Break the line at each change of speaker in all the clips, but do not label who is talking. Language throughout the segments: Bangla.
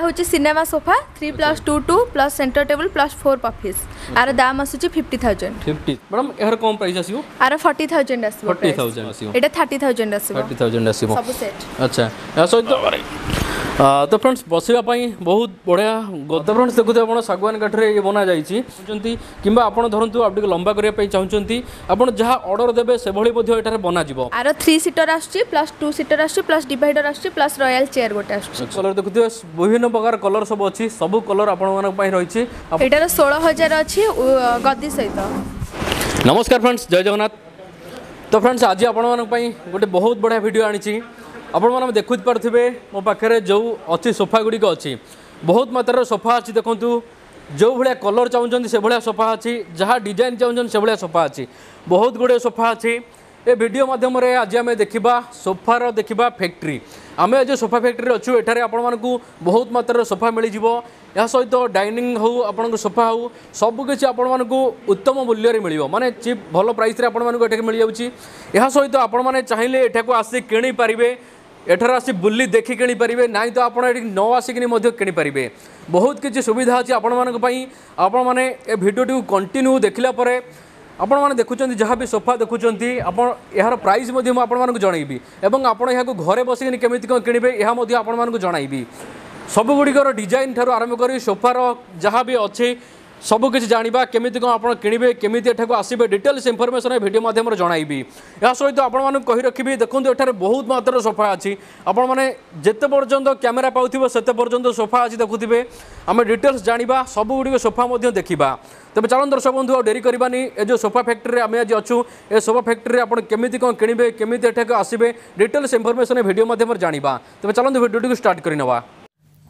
এটা হচ্ছে cinema sofa three plus two two plus centre table plus four poufs আর দাম আসুচি ফিফটি থাউজেন্ড
ফিফটি ম্যাডাম এর কম প্রাইস আসিব
আর ফর্টি থাউজেন্ড আসিব
ফর্টি থাউজেন্ড আসিব
এটা থার্টি থাউজেন্ড আসিব
থার্টি থাউজেন্ড আসিব
সব সেট
আচ্ছা ଏହା ସହିତ ତ ଫ୍ରେଣ୍ଡସ୍ ବସିବା ପାଇଁ ବହୁତ ବଢ଼ିଆ ତ ଫ୍ରେଣ୍ଡସ୍ ଦେଖୁଥିବେ ଆପଣ ଶାଗୁଆନ କାଠରେ ଇଏ ବନାଯାଇଛି ଚାହୁଁଛନ୍ତି କିମ୍ବା ଆପଣ ଧରନ୍ତୁ ଆଉ ଟିକେ ଲମ୍ବା କରିବା ପାଇଁ ଚାହୁଁଛନ୍ତି ଆପଣ ଯାହା ଅର୍ଡ଼ର ଦେବେ ସେଭଳି ମଧ୍ୟ ଏଠାରେ ବନାଯିବ
ଆର ଥ୍ରୀ ସିଟର ଆସୁଛି ପ୍ଲସ୍ ଟୁ ସିଟର ଆସୁଛି ପ୍ଲସ୍ ଡିଭାଇଡର ଆସୁଛି ପ୍ଲସ୍ ରୟାଲ ଚେୟାର ଗୋଟେ ଆସୁଛି
କଲର ଦେଖୁଥିବେ ବିଭିନ୍ନ ପ୍ରକାର କଲର ସବୁ ଅଛି ସବୁ କଲର ଆପଣମାନଙ୍କ ପାଇଁ ରହିଛି
ଏଟାର ଷୋହଳ ହଜାର ଅଛି ଗଦି ସହିତ
ନମସ୍କାର ଫ୍ରେଣ୍ଡସ୍ ଜୟ ଜଗନ୍ନାଥ ତ ଫ୍ରେଣ୍ଡସ୍ ଆଜି ଆପଣମାନଙ୍କ ପାଇଁ ଗୋଟେ ବହୁତ ବଢ଼ିଆ ଭିଡ଼ିଓ ଆଣିଛି ଆପଣମାନେ ଦେଖୁପାରୁଥିବେ ମୋ ପାଖରେ ଯେଉଁ ଅଛି ସୋଫା ଗୁଡ଼ିକ ଅଛି ବହୁତ ମାତ୍ରାର ସୋଫା ଅଛି ଦେଖନ୍ତୁ ଯେଉଁଭଳିଆ କଲର୍ ଚାହୁଁଛନ୍ତି ସେଭଳିଆ ସୋଫା ଅଛି ଯାହା ଡିଜାଇନ୍ ଚାହୁଁଛନ୍ତି ସେଭଳିଆ ସୋଫା ଅଛି ବହୁତ ଗୁଡ଼ିଏ ସୋଫା ଅଛି ଏ ଭିଡ଼ିଓ ମାଧ୍ୟମରେ ଆଜି ଆମେ ଦେଖିବା ସୋଫାର ଦେଖିବା ଫ୍ୟାକ୍ଟ୍ରି ଆମେ ଆଜି ସୋଫା ଫ୍ୟାକ୍ଟ୍ରିରେ ଅଛୁ ଏଠାରେ ଆପଣମାନଙ୍କୁ ବହୁତ ମାତ୍ରାର ସୋଫା ମିଳିଯିବ ଏହା ସହିତ ଡାଇନିଂ ହେଉ ଆପଣଙ୍କୁ ସୋଫା ହେଉ ସବୁକିଛି ଆପଣମାନଙ୍କୁ ଉତ୍ତମ ମୂଲ୍ୟରେ ମିଳିବ ମାନେ ଚିପ୍ ଭଲ ପ୍ରାଇସ୍ରେ ଆପଣମାନଙ୍କୁ ଏଠାରେ ମିଳିଯାଉଛି ଏହା ସହିତ ଆପଣମାନେ ଚାହିଁଲେ ଏଠାକୁ ଆସି କିଣିପାରିବେ এঠার আসি বুলি দেখি কিনি কিনিপারে না তো আপনার এটি ন আসিকি কিনিপারে বহুত কিছু সুবিধা আছে আপন আপনার আপন মানে এ ভিডিওটি কন্টিনিউ দেখিলা পরে আপন মানে দেখুম যা বি সোফা দেখুম আপনার এর প্রাইস আপন আপনার জনাইবি এবং আপনার এখন ঘরে বসিকি কমিটি কম কিনবে আপনার জনাইবি সবুগুড়ির ডিজাইন ঠার আরম্ভ করে সোফার যা বি অছে সবু কিছু জাঁয়া কমিটি কম আপনার কিনবে কমিটি এটা আসবে ডিটেলস ইনফরমেসন ভিডিও মাধ্যমে জনাইবি এসে আপনার কী রাখবি দেখুন এখানে বহু মাত্রার সোফা আছে আপনার মানে যেতে পর্যন্ত ক্যামেরা পাওয়া সেতে পর্যন্ত সোফা আছে দেখু আমি ডিটেলস জাঁয়া সবুগুড়ি সোফা দেখা তবে চলুন দর্শক বন্ধু আেরি করবানি এ যে সোফা ফ্যাক্টরি আমি আজ অছু এ সোফা ফ্যাক্টরি আপনার কমিটি কম কিনবে কমিটি এটা আসবে ডিটেলস ইনফরমেসন ভিডিও মাধ্যমে জাঁয়া তবে চলুন ভিডিওটি স্টার্ট করে নেওয়া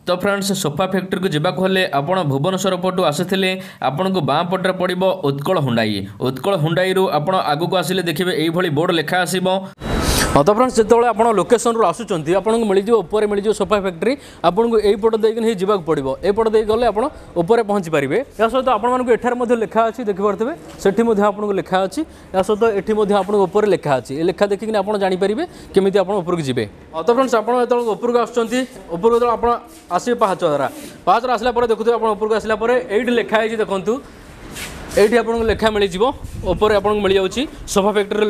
ତ ଫ୍ରେଣ୍ଡସ୍ ସୋଫା ଫ୍ୟାକ୍ଟ୍ରିକୁ ଯିବାକୁ ହେଲେ ଆପଣ ଭୁବନେଶ୍ୱର ପଟୁ ଆସିଥିଲେ ଆପଣଙ୍କୁ ବାଁ ପଟରେ ପଡ଼ିବ ଉତ୍କଳ ହୁଣ୍ଡାଇ ଉତ୍କଳ ହୁଣ୍ଡାଇରୁ ଆପଣ ଆଗକୁ ଆସିଲେ ଦେଖିବେ ଏଇଭଳି ବୋର୍ଡ଼ ଲେଖା ଆସିବ ହଁ ତ ଫ୍ରେଣ୍ଡ ଯେତେବେଳେ ଆପଣ ଲୋକେସନରୁ ଆସୁଛନ୍ତି ଆପଣଙ୍କୁ ମିଳିଯିବ ଉପରେ ମିଳିଯିବ ସୋଫା ଫ୍ୟାକ୍ଟ୍ରି ଆପଣଙ୍କୁ ଏଇପଟ ଦେଇକି ହିଁ ଯିବାକୁ ପଡ଼ିବ ଏଇପଟ ଦେଇ ଗଲେ ଆପଣ ଉପରେ ପହଞ୍ଚିପାରିବେ ଏହା ସହିତ ଆପଣମାନଙ୍କୁ ଏଠାରେ ମଧ୍ୟ ଲେଖା ଅଛି ଦେଖିପାରୁଥିବେ ସେଠି ମଧ୍ୟ ଆପଣଙ୍କୁ ଲେଖା ଅଛି ଏହା ସହିତ ଏଠି ମଧ୍ୟ ଆପଣଙ୍କ ଉପରେ ଲେଖା ଅଛି ଏ ଲେଖା ଦେଖିକି ଆପଣ ଜାଣିପାରିବେ କେମିତି ଆପଣ ଉପରକୁ ଯିବେ ହଁ ତ ଫ୍ରେଣ୍ଡସ୍ ଆପଣ ଯେତେବେଳେ ଉପରକୁ ଆସୁଛନ୍ତି ଉପରକୁ ଯେତେବେଳେ ଆପଣ ଆସିବେ ପାହାଚ ଦ୍ୱାରା ପାହାଚରେ ଆସିଲା ପରେ ଦେଖୁଥିବେ ଆପଣ ଉପରକୁ ଆସିଲା ପରେ ଏଇଠି ଲେଖା ହେଇଛି ଦେଖନ୍ତୁ এইটি আপনার লেখা মিলিযোগ উপরে আপনার মিলিযাচ্ছি সোফা ফ্যাক্টরি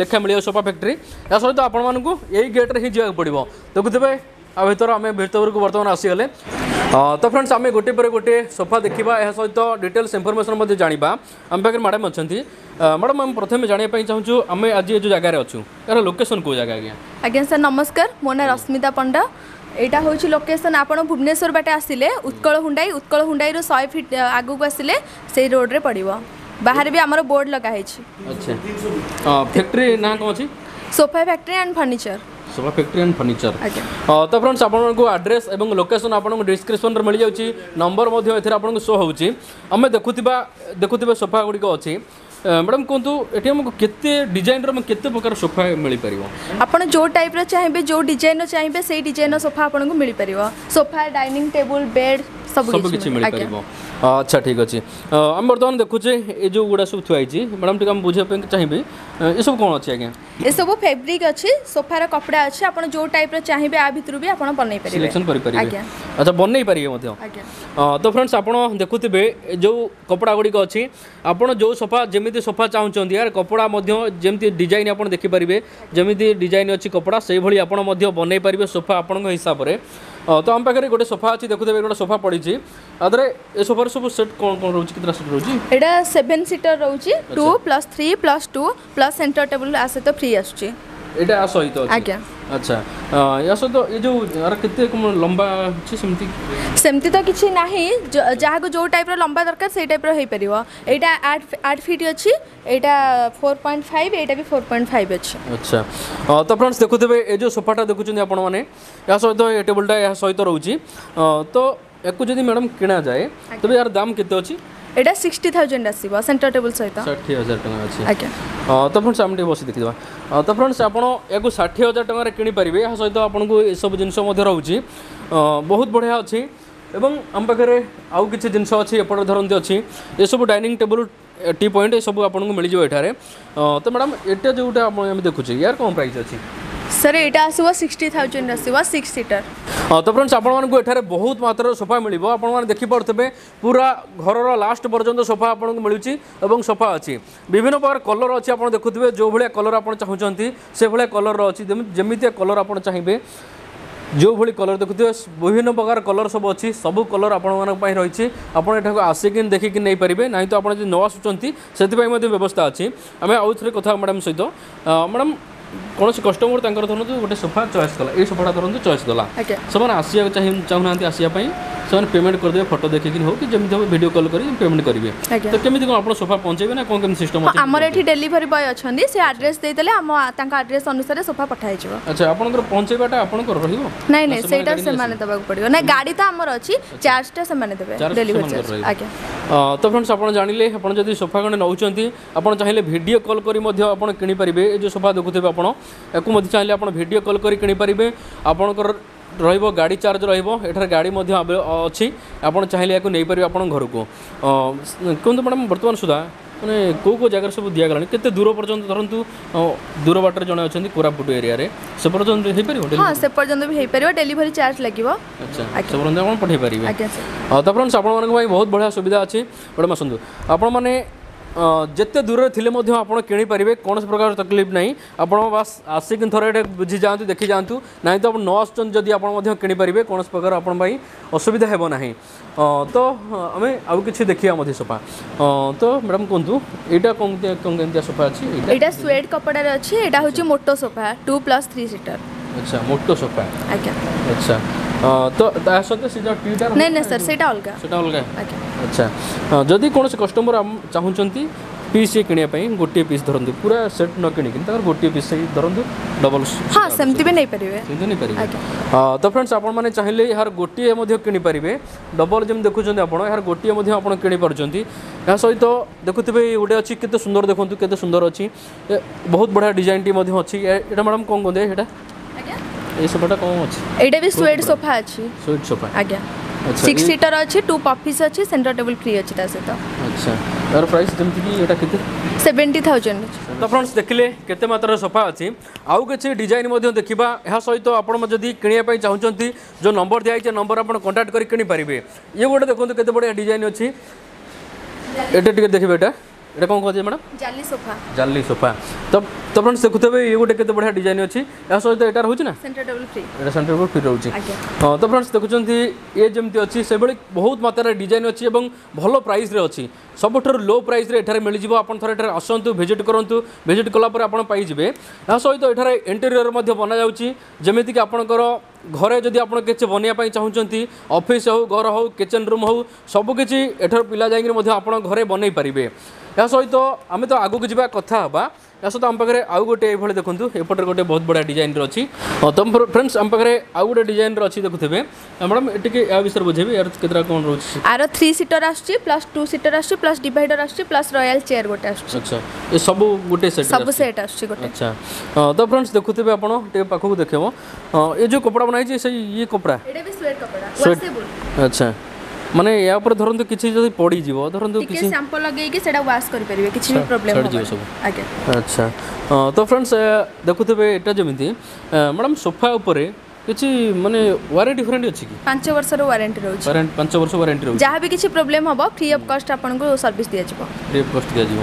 লেখা মিলিযোগ সোফা ফ্যাক্টরি তা সহ আপনার এই গেট্রে হি যাওয়া পড়ব দেখুবে आ भितर आम भितरक बर्तमान आसीगले तो फ्रेंड्स आम गोटे पर गोटे सोफा देखा सहित डिटेल्स इनफर्मेसन जाना आम पाखे मैडम अच्छा ମ୍ୟାଡ଼ାମ୍ ଆମେ ପ୍ରଥମେ ଜାଣିବା ପାଇଁ ଚାହୁଁଛୁ ଆମେ ଆଜି ଏ ଯେଉଁ ଜାଗାରେ ଅଛୁ ଏହାର ଲୋକେସନ୍ କେଉଁ ଜାଗା ଆଜ୍ଞା
ଆଜ୍ଞା ସାର୍ ନମସ୍କାର ମୋ ନାଁ ରଶ୍ମିତା ପଣ୍ଡା ଏଇଟା ହେଉଛି ଲୋକେସନ୍ ଆପଣ ଭୁବନେଶ୍ୱର ବାଟେ ଆସିଲେ ଉତ୍କଳ ହୁଣ୍ଡାଇ ଉତ୍କଳ ହୁଣ୍ଡାଇରୁ ଶହେ ଫିଟ୍ ଆଗକୁ ଆସିଲେ ସେଇ ରୋଡ଼ରେ ପଡ଼ିବ ବାହାରେ ବି ଆମର ବୋର୍ଡ଼ ଲଗା ହେଇଛି
ଆଚ୍ଛା ଫ୍ୟାକ୍ଟ୍ରି ନାଁ କ'ଣ ଅଛି
sofa factory and furniture
sofa factory and furniture ତ ଫ୍ରେଣ୍ଡସ୍ ଆପଣଙ୍କୁ ଆଡ୍ରେସ୍ ଏବଂ ଲୋକେସନ୍ ଆପଣଙ୍କୁ ଡିସ୍କ୍ରିପ୍ସନ୍ରେ ମିଳିଯାଉଛି ନମ୍ବର ମଧ୍ୟ ଏଥିରେ ଆପଣଙ୍କୁ ଶୋ ହେଉଛି ଆମେ ଦେଖୁଥିବା ଦେଖୁଥିବା ସୋଫା ଗୁଡ଼ିକ ଅଛି मैडम कहतु ये डिजाइन रत प्रकार सोफा मिल
पार आप जो टाइप जो डिजाइन रही डिजाइन रोफा आपको मिल पार सोफा डाइनिंग टेबुल बेड ସବୁ
କିଛି ମିଳିପାରିବ ଆଚ୍ଛା ଠିକ୍ ଅଛି ଆମେ ବର୍ତ୍ତମାନ ଦେଖୁଛେ ଏ ଯେଉଁ ଗୁଡ଼ା ସବୁ ଥୁଆ ହେଇଛି ମ୍ୟାଡ଼ାମ୍ ଟିକେ ଆମେ ବୁଝିବା ପାଇଁ ଚାହିଁବି ଏସବୁ କ'ଣ ଅଛି ଆଜ୍ଞା
ଏସବୁ ଫେବ୍ରିକ୍ ଅଛି ସୋଫାର କପଡ଼ା ଅଛି ଆପଣ ଯେଉଁ ଟାଇପ୍ର ଚାହିଁବେ ଆ ଭିତରୁ ବି ଆପଣ ବନେଇ ପାରିବେ
ସିଲେକ୍ସନ୍ କରିପାରିବେ ଆଚ୍ଛା ବନେଇ ପାରିବେ ମଧ୍ୟ ତ ଫ୍ରେଣ୍ଡସ୍ ଆପଣ ଦେଖୁଥିବେ ଯେଉଁ କପଡ଼ା ଗୁଡ଼ିକ ଅଛି ଆପଣ ଯେଉଁ ସୋଫା ଯେମିତି ସୋଫା ଚାହୁଁଛନ୍ତି ଏହାର କପଡ଼ା ମଧ୍ୟ ଯେମିତି ଡିଜାଇନ୍ ଆପଣ ଦେଖିପାରିବେ ଯେମିତି ଡିଜାଇନ୍ ଅଛି କପଡ଼ା ସେଇଭଳି ଆପଣ ମଧ୍ୟ ବନେଇ ପାରିବେ ସୋଫା ଆପଣଙ୍କ ହିସାବରେ ତ ଆମ ପାଖରେ ଗୋଟେ ସୋଫା ଅଛି ଦେଖୁଥିବେ ଗୋଟେ ସୋଫା ପଡ଼ିଛି ଆଦରେ ଏ ସୋଫାର ସବୁ ସେଟ୍ କ'ଣ କ'ଣ ରହୁଛି କେତେଟା ସେଟ୍ ରହୁଛି
ଏଇଟା ସେଭେନ୍ ସିଟର୍ ରହୁଛି two plus three plus two plus centre table ଆ ସହିତ ଫ୍ରି ଆସୁଛି
ଏଇଟା ଆ ସହିତ
ଆଜ୍ଞା
ଆଚ୍ଛା ୟା ସହିତ ଏ ଯେଉଁ କେତେ ଲମ୍ବା ଅଛି ସେମିତି
ସେମିତି ତ କିଛି ନାହିଁ ଯାହାକୁ ଯେଉଁ ଟାଇପ୍ର ଲମ୍ବା ଦରକାର ସେଇ ଟାଇପ୍ର ହେଇପାରିବ ଏଇଟା ଆଠ ଫିଟ୍ ଅଛି ଏଇଟା ଫୋର୍ ପଏଣ୍ଟ ଫାଇଭ୍ ଏଇଟା ବି ଫୋର୍ ପଏଣ୍ଟ ଫାଇଭ୍ ଅଛି
ଆଚ୍ଛା ତ ଫ୍ରେଣ୍ଡସ୍ ଦେଖୁଥିବେ ଏ ଯେଉଁ ସୋଫାଟା ଦେଖୁଛନ୍ତି ଆପଣମାନେ ଏହା ସହିତ ଏ ଟେବୁଲ୍ଟା ଏହା ସହିତ ରହୁଛି ତ ୟାକୁ ଯଦି ମ୍ୟାଡ଼ାମ୍ କିଣାଯାଏ ତେବେ ୟାର ଦାମ୍ କେତେ ଅଛି
এটা সিক্সটি থাউজেন্ড আসব সেন্টর টেবুল সহিত
ষাঠিয়ে হাজার টଙ୍କା ଅଛି
ଆଜ୍ଞା
ତ ଫ୍ରେଣ୍ଡସ୍ ଆମେ ଟିକେ ବସି ଦେଖିଦେବା ତ ଫ୍ରେଣ୍ଡସ୍ ଆପଣ ଏହାକୁ ଷାଠିଏ ହଜାର ଟଙ୍କାରେ କିଣିପାରିବେ ଏହା ସହିତ ଆପଣଙ୍କୁ ଏସବୁ ଜିନିଷ ମଧ୍ୟ ରହୁଛି ବହୁତ ବଢ଼ିଆ ଅଛି ଏବଂ ଆମ ପାଖରେ ଆଉ କିଛି ଜିନିଷ ଅଛି ଏପଟ ଧରନ୍ତି ଅଛି ଏସବୁ ଡାଇନିଂ ଟେବୁଲ୍ ଟି ପଏଣ୍ଟ ଏସବୁ ଆପଣଙ୍କୁ ମିଳିଯିବ ଏଠାରେ ତ ମ୍ୟାଡ଼ାମ୍ ଏଇଟା ଯେଉଁଟା ଆମେ ଦେଖୁଛେ ୟାର କ'ଣ ପ୍ରାଇସ୍ ଅଛି
सर एटा आसव सिक्सटी थाउजेंड आसव सिक्स सीटर
ହଁ ତ ଫ୍ରେଣ୍ଡସ୍ ଆପଣମାନଙ୍କୁ ଏଠାରେ ବହୁତ ମାତ୍ରାର ସୋଫା ମିଳିବ ଆପଣମାନେ ଦେଖିପାରୁଥିବେ ପୁରା ଘରର ଲାଷ୍ଟ ପର୍ଯ୍ୟନ୍ତ ସୋଫା ଆପଣଙ୍କୁ ମିଳୁଛି ଏବଂ ସୋଫା ଅଛି ବିଭିନ୍ନ ପ୍ରକାର କଲର୍ ଅଛି ଆପଣ ଦେଖୁଥିବେ ଯେଉଁଭଳିଆ କଲର୍ ଆପଣ ଚାହୁଁଛନ୍ତି ସେଭଳିଆ କଲର୍ର ଅଛି ଯେମିତିଆ କଲର୍ ଆପଣ ଚାହିଁବେ ଯେଉଁଭଳି କଲର୍ ଦେଖୁଥିବେ ବିଭିନ୍ନ ପ୍ରକାର କଲର୍ ସବୁ ଅଛି ସବୁ କଲର୍ ଆପଣମାନଙ୍କ ପାଇଁ ରହିଛି ଆପଣ ଏଠାକୁ ଆସିକି ଦେଖିକି ନେଇପାରିବେ ନାହିଁ ତ ଆପଣ ଯଦି ନ ଆସୁଛନ୍ତି ସେଥିପାଇଁ ମଧ୍ୟ ବ୍ୟବସ୍ଥା ଅଛି ଆମେ ଆଉ ଥରେ କଥା ମ୍ୟାଡ଼ାମ୍ ସହିତ ମ୍ୟାଡ଼ାମ୍ କୌଣସି କଷ୍ଟମର ତାଙ୍କର ଧରନ୍ତୁ ଗୋଟେ ସୋଫା ଚଏସ୍ କଲା ଏଇ ସୋଫାଟା ଧରନ୍ତୁ ଚଏସ୍ କଲା ସେମାନେ ଆସିବାକୁ ଚାହୁଁନାହାନ୍ତି ଆସିବା ପାଇଁ ସେମାନେ ପେମେଣ୍ଟ କରିଦେବେ ଫଟୋ ଦେଖିକି ହଉ କି ଯେମିତି ହଉ ଭିଡ଼ିଓ କଲ୍ କରି ପେମେଣ୍ଟ କରିବେ ତ କେମିତି କ'ଣ ଆପଣ ସୋଫା ପହଞ୍ଚାଇବେ ନା କ'ଣ କେମିତି ସିଷ୍ଟମ୍
ଆମର ଏଠି ଡେଲିଭରି ବୟ ଅଛନ୍ତି ସେ ଆଡ୍ରେସ୍ ଦେଇଦେଲେ ଆମ ତାଙ୍କ ଆଡ୍ରେସ୍ ଅନୁସାରେ ସୋଫା ପଠାହେଇଯିବ
ଆଚ୍ଛା ଆପଣଙ୍କର ପହଞ୍ଚାଇବାଟା ଆପଣଙ୍କର ରହିବ
ନାଇଁ ନାଇଁ ସେଇଟା ସେମାନେ ଦେବାକୁ ପଡ଼ିବ ନାଇଁ ଗାଡ଼ି ତ ଆମର ଅଛି ଚାର୍ଜଟା ସେମାନେ ଦେବେ ଡେଲିଭରି ଆଜ୍ଞା
ତ ଫ୍ରେଣ୍ଡସ୍ ଆପଣ ଜାଣିଲେ ଆପଣ ଯଦି ସୋଫା କ'ଣ ନେଉଛନ୍ତି ଆପଣ ଚାହିଁଲେ ଭିଡ଼ିଓ କଲ୍ କରି ମଧ୍ୟ ଆପଣ କିଣିପାରିବେ ଏ ଯେଉଁ ସୋଫା ଦେଖୁଥିବେ चाहिए आप भिड कल कर रोब गाड़ी चार्ज रठार गाड़ी अच्छी आपत चाहिए या नहीं पारे आपर को
कहूँ
मैडम
बर्तमान सुधा मैंने कौ कौ जगार सब
दिगला
के
दूर पर्यटन धरतु दूर बाटर
जन अच्छा
कोरापुट एरिया से पर्यटन भी हो पार हाँ से पर्यटन भी हो पार डेली चार्ज लगे पठे पारे आप बहुत बढ़िया सुविधा अच्छे मैडम आसतु आप जिते दूर थे आप किपर कौन प्रकार तकलीफ ना आप आसिक थर बुझी जातु देखी जातु ना तो नदी आपणपर कौन प्रकार आपंपाई असुविधा ना तो आम आउ कि देखा सोफा तो मैडम कहतु यहाँ कौन के सोफा अच्छी स्वेड कपड़ा अच्छी
मोटो sofa two plus three seater अच्छा मोटो सोफा आके अच्छा तो
आसत से जो
ट्यूटर
नहीं नहीं सर सेटा अलग सेटा अलग अच्छा
यदि कोनो से कस्टमर हम
चाहु चंती
पीस
ये किने पई गोटी पीस धरंदु पूरा सेट न किने किन तर गोटी पीस ही धरंदु डबल हां सेमती भी नहीं परिवे किन
नहीं परिवे तो फ्रेंड्स
आपन माने
चाहिले
यार गोटी ए मध्ये किने परिवे डबल जेम देखु जों आपन यार गोटी ए मध्ये आपन किने पर जों या सहित तो देखुबे गोटे अच्छे केते सुंदर देखंतु केते सुंदर अच्छी बहुत बढ़िया डिजाइन टी मध्ये अच्छी एटा मैडम कोन कोन दे
एटा
এই সোফাটা কম আছে
এইটা ବି ସୁଏଡ୍ সোফা ଅଛି
ସୁଏଡ୍ সোফା
ଆଜ୍ଞା
সিক্স
সিটর
আছে
টু পফিস আছে সেন্টার টেবল ফ্রি আছে তা সহ আচ্ছা তার
প্রাইস যেমতি কি এটা কেতে 70000
তো फ्रेंड्स
দেখিলে কেতে মাত্রার সোফা আছে আউ কিছু ডিজাইন মধ্যে দেখিবা এহা সহিত আপন যদি কিনিয়া পাই চাহুচন্তি যে নম্বর দিয়া আছে নম্বর আপন কন্টাক্ট করি কিনি পারিবে ইয়ে গোটে দেখন্তু কেতে বড় ডিজাইন আছে এটা টিকে দেখিবে এটা এটা କ'ଣ କୁହାଯାଏ ମ୍ୟାଡ଼ାମ୍
ଜାଲି ସୋଫା
ଜାଲି ସୋଫା ତ ତ ଆପଣ ଦେଖୁଥିବେ ଇଏ ଗୋଟେ କେତେ ବଢ଼ିଆ ଡିଜାଇନ୍ ଅଛି ଏହା ସହିତ ଏଇଟା ରହୁଛି ନା
ସେଣ୍ଟର ଟେବୁଲ୍ ଫ୍ରି
ଏଇଟା ସେଣ୍ଟର ଟେବୁଲ୍ ଫ୍ରି ରହୁଛି ହଁ ତ ଫ୍ରେଣ୍ଡସ୍ ଦେଖୁଛନ୍ତି ଇଏ ଯେମିତି ଅଛି ସେଭଳି ବହୁତ ମାତ୍ରାରେ ଡିଜାଇନ୍ ଅଛି ଏବଂ ଭଲ ପ୍ରାଇସ୍ରେ ଅଛି ସବୁଠାରୁ লো প্রাইসে এখানে মিলিযোগ আপনার থরে এখানে আসন্তু ভিজিট করতু ভিজিট কলাপরে আপনার পাইবে তা সহিত এখানে ইন্টেরিয়র বনা যাচ্ছে যেমিকি আপনার ঘরে যদি আপনার কিছু বনাইবা চাহুমান অফিস হোক ঘর হোক কিচেন রুম হোক সবুকিছি এঠার পিলা যাই আপনার ঘরে বনাই পারে ଏହା ସହିତ ଆମେ ତ ଆଗକୁ ଯିବା କଥା ହେବା ଏହା ସହିତ ଆମ ପାଖରେ ଆଉ ଗୋଟେ ଏଇଭଳି ଦେଖନ୍ତୁ ଏପଟରେ ଗୋଟେ ବହୁତ ବଢ଼ିଆ ଡିଜାଇନ୍ର ଅଛି ତମ ଫ୍ରେଣ୍ଡସ୍ ଆମ ପାଖରେ ଆଉ ଗୋଟେ ଡିଜାଇନ୍ର ଅଛି ଦେଖୁଥିବେ ମ୍ୟାଡ଼ାମ୍ ଟିକେ ଏହା ବିଷୟରେ ବୁଝେଇବି ଏହାର କେତେଟା କ'ଣ ରହୁଛି
ଆର ଥ୍ରୀ ସିଟର୍ ଆସୁଛି ପ୍ଲସ୍ ଟୁ ସିଟର୍ ଆସୁଛି ପ୍ଲସ୍ ଡିଭାଇଡର୍ ଆସୁଛି ପ୍ଲସ୍ ରୟାଲ୍ ଚେୟାର୍ ଗୋଟେ ଆସୁଛି
ଆଚ୍ଛା ଏ ସବୁ ଗୋଟେ ସେଟ୍
ସବୁ ସେଟ୍ ଆସୁଛି ଗୋଟେ
ଆଚ୍ଛା ତ ଫ୍ରେଣ୍ଡସ୍ ଦେଖୁଥିବେ ଆପଣ ଟିକେ ପାଖକୁ ଦେଖେଇବ ଏ ଯେଉଁ କପଡ଼ା ବନା ସେଇ ଇଏ କପଡ଼ା ଆଚ୍ଛା মানে ইয়া উপরে ধরন্তু কিছু যদি
পড়ি
যিব
ধরন্তু কিছু স্যাম্পল লগাইকি সেটা ওয়াশ করি
পারিবে
কিছু
বি
প্রবলেম
হবে
সব
আগে আচ্ছা তো फ्रेंड्स দেখুতবে এটা যেমিতি ম্যাডাম সোফা উপরে କିଛି ମାନେ ୱାରେଣ୍ଟି ଫ୍ୟାରେଣ୍ଟି ଅଛି କି
ପାଞ୍ଚ ବର୍ଷର ୱାରେଣ୍ଟି ରହୁଛି
ପାଞ୍ଚ ବର୍ଷ ୱାରେଣ୍ଟି ରହୁଛି
ଯାହା ବି କିଛି ପ୍ରୋବ୍ଲେମ୍ ହେବ ଫ୍ରି ଅଫ୍ କଷ୍ଟ ଆପଣଙ୍କୁ ସର୍ଭିସ୍ ଦିଆଯିବ
ଫ୍ରି ଅଫ୍ କଷ୍ଟ ଦିଆଯିବ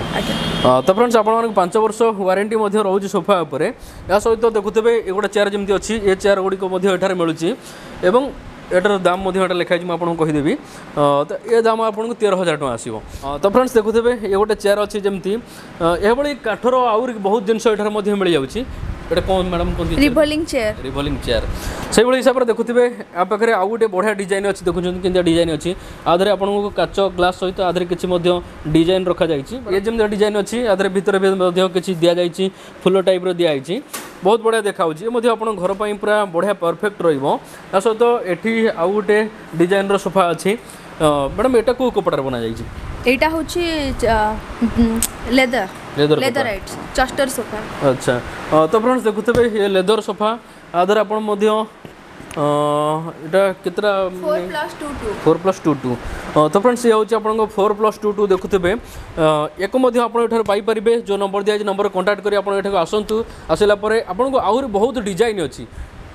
ତ ଫ୍ରେଣ୍ଡସ୍ ଆପଣମାନଙ୍କୁ ପାଞ୍ଚ ବର୍ଷ ୱାରେଣ୍ଟି ମଧ୍ୟ ରହୁଛି ସୋଫା ଉପରେ ଏହା ସହିତ ଦେଖୁଥିବେ ଏଗୁଡ଼ା ଚେୟାର ଯେମିତି ଅଛି ଏ ଚେୟାର ଗୁଡ଼ିକ ମଧ୍ୟ ଏଠାରେ ମିଳୁଛି ଏବଂ এটার দাম মধ্যে এটা লেখা হয়েছে আপনার কহিদেবি তো এ দাম আপনার তের হাজার টাকা আসবে তো ফ্রেন্ডস দেখুবে এ গোটে চেয়ার অনেক যেমন এভাবে কাঠর আহ বহু জিনিস এটার মধ্যে মিলে যাচ্ছে এটা
কোন ম্যাডাম
কোন রিভলিং চেয়ার রিভলিং চেয়ার সেইভাবে হিসাবে দেখুবে আ পাখে আউ গোটে বঢ়িয়া ডিজাইন অছি দেখুন কেমন ডিজাইন অছি আধারে আপনার কাচ গ্লাস সহিত আধারে কিছু ডিজাইন রখা যাই এ যেমন ডিজাইন অছি আধারে ভিতরে কিছু দিয়া যাই ফুল টাইপ্র দিয়া যাই ବହୁତ ବଢ଼ିଆ ଦେଖାହେଉଛି ଏ ମଧ୍ୟ ଆପଣଙ୍କ ଘର ପାଇଁ ପୁରା ବଢ଼ିଆ ପରଫେକ୍ଟ ରହିବ ତା ସହିତ ଏଠି ଆଉ ଗୋଟେ ଡିଜାଇନ୍ର ସୋଫା ଅଛି ମ୍ୟାଡ଼ାମ୍ ଏଇଟା କେଉଁ କପଡ଼ାରେ ବନାଯାଇଛି
ଏଇଟା ହେଉଛି ଲେଦର ଲେଦର ଆଇଟ୍ ଚଷ୍ଟର ସୋଫା
ଆଚ୍ଛା ତ ଫ୍ରେଣ୍ଡସ୍ ଦେଖୁଥିବେ ଏ ଲେଦର ସୋଫା ଆ ଦେହରେ ଆପଣ ମଧ୍ୟ ଏଇଟା କେତେଟା
ଫୋର୍ ପ୍ଲସ୍ ଟୁ ଟୁ
ତ ଫ୍ରେଣ୍ଡସ୍ ଇଏ ହେଉଛି ଆପଣଙ୍କ ଫୋର୍ ପ୍ଲସ୍ ଟୁ ଟୁ ଦେଖୁଥିବେ ୟାକୁ ମଧ୍ୟ ଆପଣ ଏଠାରୁ ପାଇପାରିବେ ଯେଉଁ ନମ୍ବର ଦିଆଯାଇଛି ନମ୍ବର କଣ୍ଟାକ୍ଟ କରି ଆପଣ ଏଠାକୁ ଆସନ୍ତୁ ଆସିଲା ପରେ ଆପଣଙ୍କୁ ଆହୁରି ବହୁତ ଡିଜାଇନ୍ ଅଛି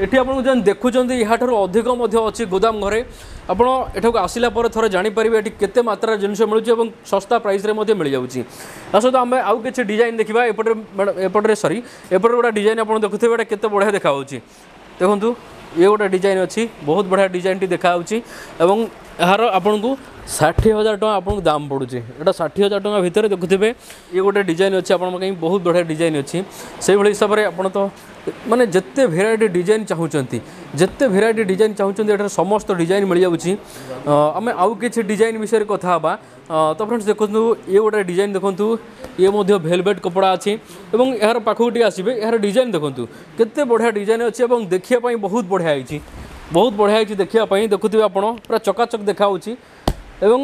এটি আপনার যেন দেখুছেন ইহাঠার অধিক অছি গোদাম ঘরে আপনার এঠাক আসলা পরে থাকে জাঁপারে এটি কত মাত্রার জিনিস মিলুছে এবং শস্তা প্রাইসে মিলে যাচ্ছে তা সহ আমি আউ কিছু ডিজাইন দেখা এপটে এপটে সরি এপটে গোটা ডিজাইন আপনার দেখুবে এটা কত বড়িয়া দেখা হচ্ছে দেখুন ଇଏ ଗୋଟେ ଡିଜାଇନ୍ ଅଛି ବହୁତ ବଢ଼ିଆ ଡିଜାଇନ୍ଟି ଦେଖାହେଉଛି ଏବଂ ଏହାର ଆପଣଙ୍କୁ ଷାଠିଏ ହଜାର ଟଙ୍କା ଆପଣଙ୍କୁ ଦାମ୍ ପଡ଼ୁଛି ଏଇଟା ଷାଠିଏ ହଜାର ଟଙ୍କା ଭିତରେ ଦେଖୁଥିବେ ଇଏ ଗୋଟେ ଡିଜାଇନ୍ ଅଛି ଆପଣଙ୍କ ପାଇଁ ବହୁତ ବଢ଼ିଆ ଡିଜାଇନ୍ ଅଛି ସେଇଭଳି ହିସାବରେ ଆପଣ ତ ମାନେ ଯେତେ ଭେରାଇଟି ଡିଜାଇନ୍ ଚାହୁଁଛନ୍ତି ଯେତେ ଭେରାଇଟି ଡିଜାଇନ୍ ଚାହୁଁଛନ୍ତି ଏଠାରେ ସମସ୍ତ ଡିଜାଇନ୍ ମିଳିଯାଉଛି ଆମେ ଆଉ କିଛି ଡିଜାଇନ୍ ବିଷୟରେ କଥା ହେବା তো ফ্রেন্ডস দেখুন ইয়ে গোটে ডিজাইন দেখুন ইয়ে মধ্যে ভেলভেট কপড়া আছে এবং এর পাখক টিকে আসবে এর ডিজাইন দেখুন কেতে বঢ়িয়া ডিজাইন অছে এবং দেখা বহুত বঢ়িয়া হয়েছি ବହୁତ ବଢ଼ିଆ ହେଇଛି ଦେଖିବା ପାଇଁ ଦେଖୁଥିବେ ଆପଣ ପୁରା ଚକାଚକ ଦେଖାହେଉଛି ଏବଂ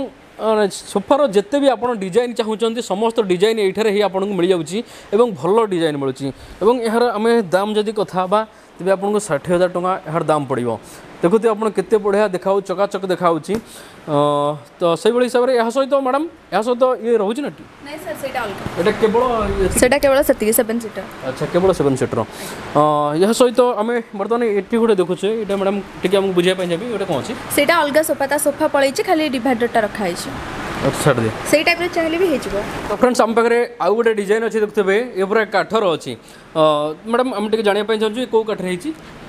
ସୋଫାର ଯେତେ ବି ଆପଣ ଡିଜାଇନ୍ ଚାହୁଁଛନ୍ତି ସମସ୍ତ ଡିଜାଇନ୍ ଏଇଠାରେ ହିଁ ଆପଣଙ୍କୁ ମିଳିଯାଉଛି ଏବଂ ଭଲ ଡିଜାଇନ୍ ମିଳୁଛି ଏବଂ ଏହାର ଆମେ ଦାମ୍ ଯଦି କଥା ହେବା ତେବେ ଆପଣଙ୍କୁ ଷାଠିଏ ହଜାର ଟଙ୍କା ଏହାର ଦାମ୍ ପଡ଼ିବ ଦେଖୁଥିବେ ଆପଣ କେତେ ବଢ଼ିଆ ଦେଖାଉ ଚକାଚକ ଦେଖାଉଛି ତ ସେଇଭଳି ହିସାବରେ ଏହା ସହିତ ମ୍ୟାଡ଼ାମ୍ ଏହା ସହିତ ଇଏ ରହୁଛି ନା ଏଇଟା କେବଳ
ସେଇଟା କେବଳ ସେତିକି ସେଭେନ୍ ସିଟର୍
ଆଚ୍ଛା କେବଳ ସେଭେନ୍ ସିଟର୍ ଏହା ସହିତ ଆମେ ବର୍ତ୍ତମାନ ଏଠି ଗୋଟେ ଦେଖୁଛେ ଏଇଟା ମ୍ୟାଡ଼ାମ୍ ଟିକେ ଆମକୁ ବୁଝିବା ପାଇଁ ଯାବି ଗୋଟେ କ'ଣ ଅଛି
ସେଇଟା ଅଲଗା ସୋଫା ତା ସୋଫା ପଳେଇଛି ଖାଲି ଡିଭାଇଡର୍ଟା
ରଖାହେଇଛି ଛାଡ଼ି ଦିଅ
ସେଇ ଟାଇପ୍ର ଚାହିଁଲେ ବି ହେଇଯିବ
ଫ୍ରେଣ୍ଡସ୍ ଆମ ପାଖରେ ଆଉ ଗୋଟେ ଡିଜାଇନ୍ ଅଛି ଦେଖୁଥିବେ ଏ ପୁରା କାଠର ଅଛି ମ୍ୟାଡ଼ାମ୍ ଆମେ ଟିକେ ଜାଣିବା ପାଇଁ ଚାହୁଁଛୁ କେଉଁ କାଠରେ ହେଇଛି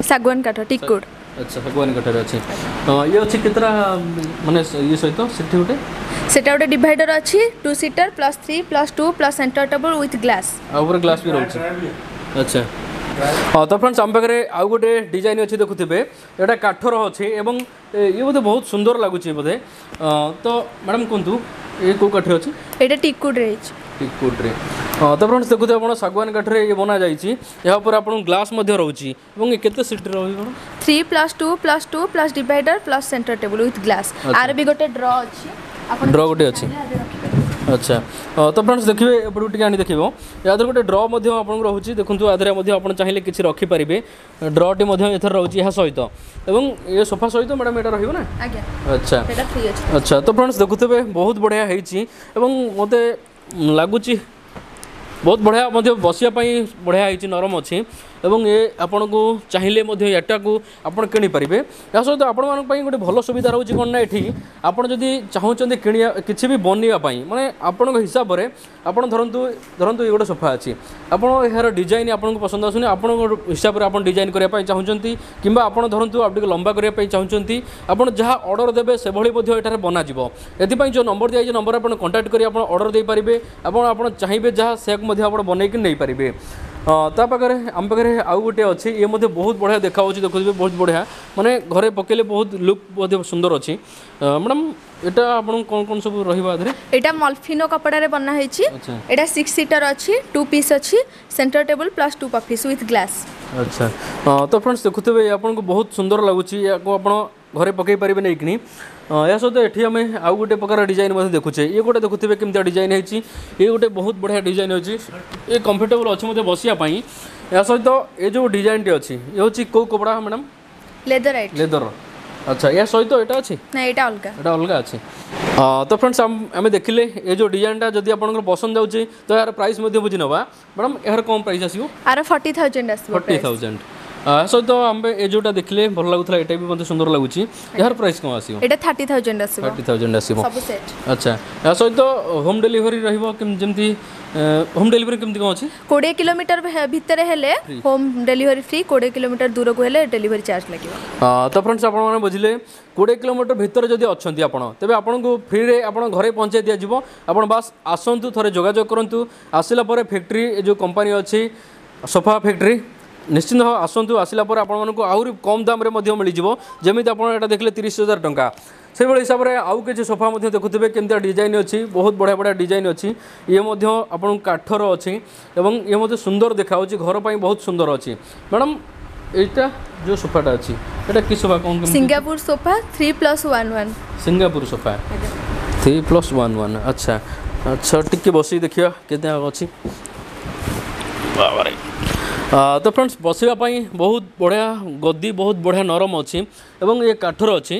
ଶାଗୁଆନ କାଠ ଟିକୁଡ଼
ଆଚ୍ଛା ଶାଗୁଆନ କାଠରେ ଅଛି ଇଏ ଅଛି କେତେଟା ମାନେ ଇଏ ସହିତ ସେଠି ଗୋଟେ
ସେଟା ଗୋଟେ ଡିଭାଇଡର ଅଛି two seater plus three plus two plus centre table with glass
ଆଉ ଉପରେ ଗ୍ଲାସ୍ ବି ରହୁଛି ଆଚ୍ଛା ହଁ ତ ଫ୍ରେଣ୍ଡସ୍ ଆମ ପାଖରେ ଆଉ ଗୋଟେ ଡିଜାଇନ୍ ଅଛି ଦେଖୁଥିବେ ଏଇଟା କାଠର ଅଛି ଏବଂ ଏ ବୋଧେ ବହୁତ ସୁନ୍ଦର ଲାଗୁଛି ବୋଧେ ତ ମ୍ୟାଡ଼ାମ୍ କୁହନ୍ତୁ ଏ କେଉଁ କାଠରେ ଅଛି
ଏଇଟା ଟିକୁଡ଼ରେ ହେଇଛି
ଟିକୁଡ଼ରେ ତ ଫ୍ରେଣ୍ଡସ୍ ଦେଖୁଥିବେ ଆପଣ ଶାଗୁଆନ କାଠରେ ଇଏ ବନାଯାଇଛି ଏହା ଉପରେ ଆପଣଙ୍କୁ ଗ୍ଲାସ୍ ମଧ୍ୟ ରହୁଛି ଏବଂ ଏ କେତେ ସିଟ୍ରେ ରହିବ
three plus two plus two plus divider plus centre table with glass ଆର ବି ଗୋଟେ ଡ୍ର ଅଛି
ଡ୍ର ଗୋଟେ ଅଛି আচ্ছা তো ফ্রেন্ডস দেখবে এপটু টিকে আনি দেখব এদের গোটে ড্র মধ্যে আপনার রয়েছে দেখুন এদের মধ্যে আপনার চাইলে কিছু রখিপারে ড্রটি মধ্যে এথর রয়েছে এর সহিত এবং এ সোফা
সহিত
ম্যাডাম
এটা রহব না
আচ্ছা আচ্ছা তো ফ্রেন্ডস দেখুথে বহুত বড়িয়া হয়েছি এবং মতো লাগুচি ବହୁତ ବଢ଼ିଆ ମଧ୍ୟ ବସିବା ପାଇଁ ବଢ଼ିଆ ହେଇଛି ନରମ ଅଛି ଏବଂ ଏ ଆପଣଙ୍କୁ ଚାହିଁଲେ ମଧ୍ୟ ଏଟାକୁ ଆପଣ କିଣିପାରିବେ ଏହା ସହିତ ଆପଣମାନଙ୍କ ପାଇଁ ଗୋଟେ ଭଲ ସୁବିଧା ରହୁଛି କ'ଣ ନା ଏଠି ଆପଣ ଯଦି ଚାହୁଁଛନ୍ତି କିଣିବା କିଛି ବି ବନେଇବା ପାଇଁ ମାନେ ଆପଣଙ୍କ ହିସାବରେ ଆପଣ ଧରନ୍ତୁ ଧରନ୍ତୁ ଏ ଗୋଟେ ସୋଫା ଅଛି ଆପଣ ଏହାର ଡିଜାଇନ୍ ଆପଣଙ୍କୁ ପସନ୍ଦ ଆସୁନି ଆପଣଙ୍କ ହିସାବରେ ଆପଣ ଡିଜାଇନ୍ କରିବା ପାଇଁ ଚାହୁଁଛନ୍ତି କିମ୍ବା ଆପଣ ଧରନ୍ତୁ ଆଉ ଟିକେ ଲମ୍ବା କରିବା ପାଇଁ ଚାହୁଁଛନ୍ତି ଆପଣ ଯାହା ଅର୍ଡ଼ର ଦେବେ ସେଭଳି ମଧ୍ୟ ଏଠାରେ ବନାଯିବ ଏଥିପାଇଁ ଯେଉଁ ନମ୍ବର ଦିଆଯାଇଛି ନମ୍ବର ଆପଣ କଣ୍ଟାକ୍ଟ କରି ଆପଣ ଅର୍ଡ଼ର ଦେଇପାରିବେ ଆପଣ ଆପଣ ଚାହିଁବେ ଯାହା ସେୟାକୁ ମଧ୍ୟ ଆପଣ ବନେଇକି ନେଇପାରିବେ ତା ପାଖରେ ଆମ ପାଖରେ ଆଉ ଗୋଟେ ଅଛି ଇଏ ମଧ୍ୟ ବହୁତ ବଢ଼ିଆ ଦେଖାଯାଉଛି ଦେଖୁଥିବେ ବହୁତ ବଢ଼ିଆ ମାନେ ଘରେ ପକାଇଲେ ବହୁତ ଲୁକ୍ ମଧ୍ୟ ସୁନ୍ଦର ଅଛି ମ୍ୟାଡ଼ାମ୍ এটা আপনার কোন কোন
সব রহিবা আদরে এটা মলফিনো
কপড়ারে
বনা হইছি এটা 6 সিটার আছে 2 পিস আছে centre table plus 2 poufs
with glass আচ্ছা তো फ्रेंड्स দেখুতবে আপনাকে বহুত সুন্দর লাগুছি ইয়াকো আপন ঘরে পকাই পারবে না কিনি ଏହା ସହିତ ଏଠି ଆମେ ଆଉ ଗୋଟେ ପ୍ରକାର ଡିଜାଇନ୍ ମଧ୍ୟ ଦେଖୁଛେ ଇଏ ଗୋଟେ ଦେଖୁଥିବେ କେମିତିଆ ଡିଜାଇନ୍ ହେଇଛି ଇଏ ଗୋଟେ ବହୁତ ବଢ଼ିଆ ଡିଜାଇନ୍ ଅଛି ଇଏ କମ୍ଫର୍ଟେବଲ୍ ଅଛି ମଧ୍ୟ ବସିବା ପାଇଁ ଏହା ସହିତ ଏ ଯେଉଁ ଡିଜାଇନ୍ଟି ଅଛି ଇଏ ହେଉଛି କେଉଁ କପଡ଼ା ମ୍ୟାଡ଼ାମ୍
ଲେଦର
ଲେଦର ଆଚ୍ଛା ଏହା ସହିତ ଏଇଟା ଅଛି
ନା ଏଇଟା ଅଲଗା
ଏଇଟା ଅଲଗା ଅଛି ତ ଫ୍ରେଣ୍ଡସ୍ ଆମେ ଦେଖିଲେ ଏ ଯେଉଁ ଡିଜାଇନ୍ଟା ଯଦି ଆପଣଙ୍କର ପସନ୍ଦ ଯାଉଛି ତ ଏହାର ପ୍ରାଇସ୍ ମଧ୍ୟ ବୁଝି ନେବା ମ୍ୟାଡ଼ାମ୍ ଏହାର କ'ଣ ପ୍ରାଇସ୍ ଆସିବ
ଆର ଫର୍ଟି ଥାଉଜେଣ୍ଡ ଆସିବ
ଫର୍ଟି ଥାଉଜେଣ୍ଡ ସହିତ আচ্ছা, ଆମେ ଏ ଯୋଉଟା ଦେଖିଲେ ଭଲ ଲାଗୁଥିଲା ଏଇଟା ବି ମୋତେ ସୁନ୍ଦର ଲାଗୁଛି ଏହାର ପ୍ରାଇସ୍ କ'ଣ ଆସିବ
ଏଇଟା ଥାର୍ଟି ଥାଉଜେଣ୍ଡ ଆସିବ
ଥାର୍ଟି ଥାଉଜେଣ୍ଡ ଆସିବ ଆଚ୍ଛା ଏହା ସହିତ ହୋମ୍ ଡେଲିଭରି ରହିବ ଯେମିତି হোম ডেলিভারি
কেমতি কোন আছে 20 কিলোমিটার ভিতরে হেলে হোম ডেলিভারি ফ্রি 20 কিলোমিটার দূরক হেলে ডেলিভারি
চার্জ লাগিব তো फ्रेंड्स আপন মানে বুঝিলে 20 কিলোমিটার ভিতরে যদি অছন্তি আপন তবে আপনকু ফ্রি রে আপন ঘরে পৌঁছে দিয়া যিব আপন বাস আসন্তু থরে যোগাযোগ করন্তু আসিলা পরে ফ্যাক্টরি যে কোম্পানি আছে সোফা ফ্যাক্টরি নিশ্চিন্ত ভাবে আসন্তু আসিলা পরে আপনার আহরি কম দামে মিলিযোগ যেমি আপনার এটা দেখলে তিরিশ হাজার টাকা সেইভাবে হিসাবে আউ কিছু সোফা দেখুবে কেমন ডিজাইন অছি বহুত বড়িয়া বড়িয়া ডিজাইন অছি ইয়ে আপনার কাঠর অছি এবং ইয়ে সুন্দর দেখা হচ্ছে ঘর পাই বহুত সুন্দর অছি ম্যাডাম এইটা যে সোফাটা আছে এটা কি সোফা কোন
Singapore sofa three plus one one
Singapore sofa three plus one one আচ্ছা আচ্ছা টিকি বসি দেখিবা কেতে অছি বাবারে ତ ଫ୍ରେଣ୍ଡସ୍ ବସିବା ପାଇଁ ବହୁତ ବଢ଼ିଆ ଗଦି ବହୁତ ବଢ଼ିଆ ନରମ ଅଛି ଏବଂ ଏ କାଠର ଅଛି